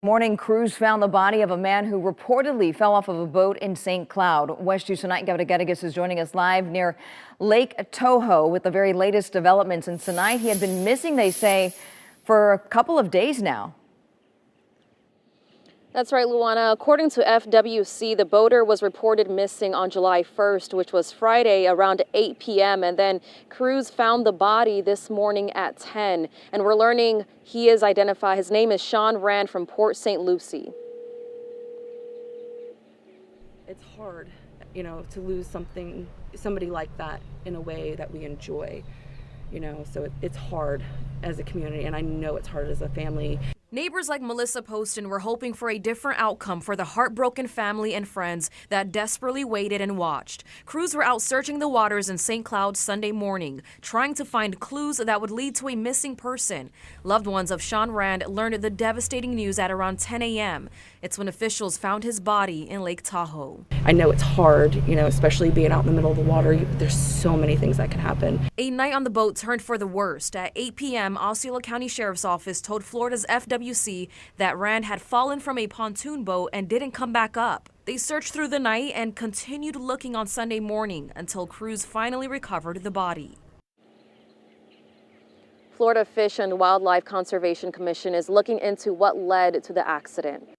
Morning crews found the body of a man who reportedly fell off of a boat in St. Cloud. WESH News tonight, Gavin Geddes is joining us live near Lake Toho with the very latest developments. And tonight he had been missing, they say, for a couple of days now. That's right, Luana. According to FWC, the boater was reported missing on July 1st, which was Friday around 8 p.m. And then crews found the body this morning at 10. And we're learning he is identified. His name is Sean Rand from Port St. Lucie. It's hard, you know, to lose something, somebody like that in a way that we enjoy, you know, so it, it's hard as a community. And I know it's hard as a family. Neighbors like Melissa Poston were hoping for a different outcome for the heartbroken family and friends that desperately waited and watched. Crews were out searching the waters in St. Cloud Sunday morning, trying to find clues that would lead to a missing person. Loved ones of Sean Rand learned the devastating news at around 10 a.m. It's when officials found his body in Lake Toho. I know it's hard, you know, especially being out in the middle of the water. There's so many things that can happen. A night on the boat turned for the worst. At 8 p.m., Osceola County Sheriff's Office told Florida's FW That Rand had fallen from a pontoon boat and didn't come back up. They searched through the night and continued looking on Sunday morning until crews finally recovered the body. Florida Fish and Wildlife Conservation Commission is looking into what led to the accident.